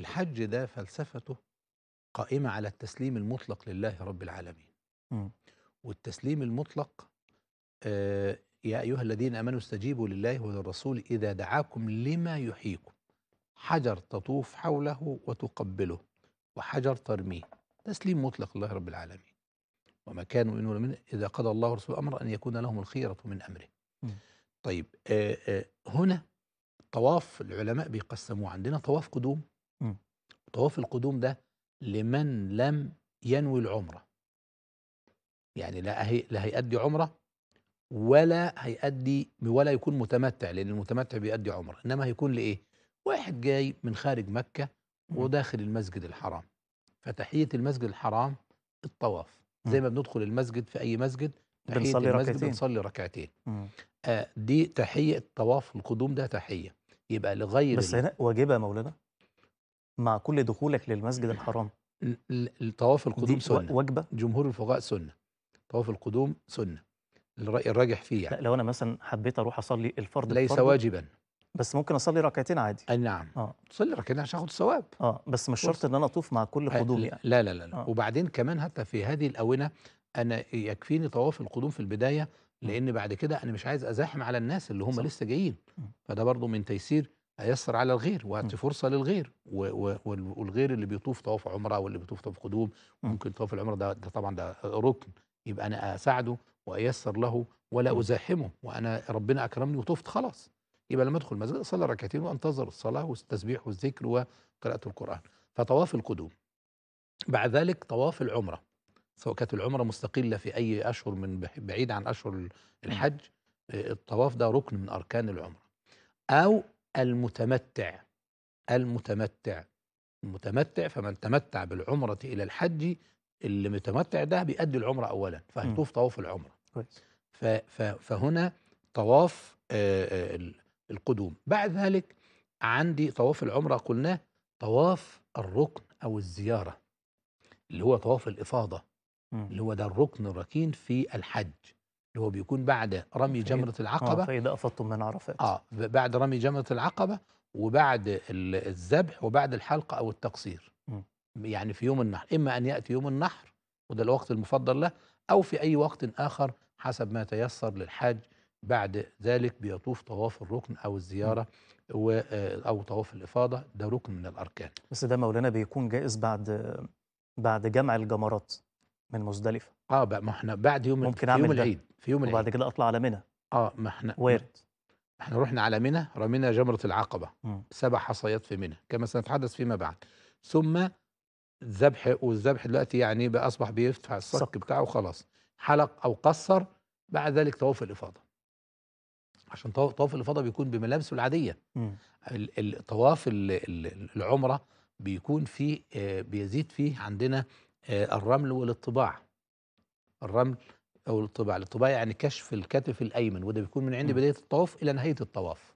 الحج ده فلسفته قائمة على التسليم المطلق لله رب العالمين. مم. والتسليم المطلق آه، يا أيها الذين آمنوا استجيبوا لله وللرسول إذا دعاكم لما يحييكم. حجر تطوف حوله وتقبله وحجر ترميه. تسليم مطلق لله رب العالمين. وما كانوا يؤمنون منه إذا قضى الله ورسوله أمر أن يكون لهم الخيرة من أمره. طيب آه، آه، هنا طواف العلماء بيقسموه. عندنا طواف قدوم مم. طواف القدوم ده لمن لم ينوي العمرة يعني لا هي لا هيأدي عمرة ولا هيأدي ولا يكون متمتع لأن المتمتع بيأدي عمرة إنما هيكون لإيه؟ واحد جاي من خارج مكة. وداخل المسجد الحرام فتحية المسجد الحرام الطواف زي. ما بندخل المسجد في أي مسجد تحية بنصلي المسجد ركعتين. بنصلي ركعتين. آه دي تحية طواف القدوم ده تحية يبقى لغير بس هنا واجبة يا مولانا مع كل دخولك للمسجد الحرام. ال- ال- الطواف القدوم سنة. و- واجبة جمهور الفقهاء سنة. طواف القدوم سنة. الرأي الراجح فيه لا يعني لو أنا مثلا حبيت أروح أصلي الفرض ليس بفرضه، واجبا. بس ممكن أصلي ركعتين عادي. أي نعم. آه. تصلي ركعتين عشان تاخد ثواب آه بس مش. شرط إن أنا أطوف مع كل قدوم لا- يعني. لا لا لا, لا. آه. وبعدين كمان حتى في هذه الآونة أنا يكفيني طواف القدوم في البداية لأن بعد كده أنا مش عايز أزاحم على الناس اللي هم صح. لسه جايين. فده برضو من تيسير هيسر على الغير م. فرصة للغير والغير اللي بيطوف طواف عمرة واللي بيطوف طواف قدوم. ممكن طواف العمرة ده, ده طبعا ده ركن. يبقى أنا أساعده وأيسر له ولا م. أزاحمه وأنا ربنا أكرمني وطفت خلاص. يبقى لما أدخل المسجد أصلي ركعتين وأنتظر الصلاة والتسبيح والذكر وقراءة القرآن. فطواف القدوم. بعد ذلك طواف العمرة. سواء كانت العمرة مستقلة في أي أشهر من بعيد عن أشهر الحج آه، الطواف ده ركن من أركان العمرة. أو المتمتع المتمتع المتمتع فمن تمتع بالعمرة إلى الحج اللي متمتع ده بيأدي العمرة أولا فهيطوف طواف العمرة. فهنا طواف ال- القدوم. بعد ذلك عندي طواف العمرة قلناه طواف الركن أو الزيارة اللي هو طواف الإفاضة مم. اللي هو ده الركن الركين في الحج. اللي هو بيكون بعد رمي فإذا- جمرة العقبة. فاذا افضتم من عرفات. ب- بعد رمي جمرة العقبة وبعد ال- الذبح وبعد الحلقة أو التقصير. مم. يعني في يوم النحر إما أن يأتي يوم النحر وده الوقت المفضل له أو في أي وقت آخر حسب ما تيسر للحاج بعد ذلك بيطوف طواف الركن أو الزيارة و- آه، أو طواف الإفاضة. ده ركن من الأركان. بس ده مولانا بيكون جائز بعد بعد جمع الجمرات. من مزدلفة آه بقى ما إحنا بعد يوم ممكن في يوم. العيد في يوم وبعد العيد كده أطلع على منى آه ما إحنا وارد إحنا رحنا على منى رمينا جمرة العقبة مم. سبع حصيات في منى كما سنتحدث فيما بعد ثم الذبح والذبح دلوقتي يعني بقى أصبح بيدفع الصك صك. بتاعه خلاص حلق أو قصر بعد ذلك طواف الإفاضة عشان طواف الإفاضة بيكون بملابسه العادية مم. ال- ال- طواف ال- ال- العمرة بيكون فيه آه، بيزيد فيه عندنا الرمل والاطباع الرمل أو الاطباع الاطباع يعني كشف الكتف الأيمن وده بيكون من عند. بداية الطواف إلى نهاية الطواف.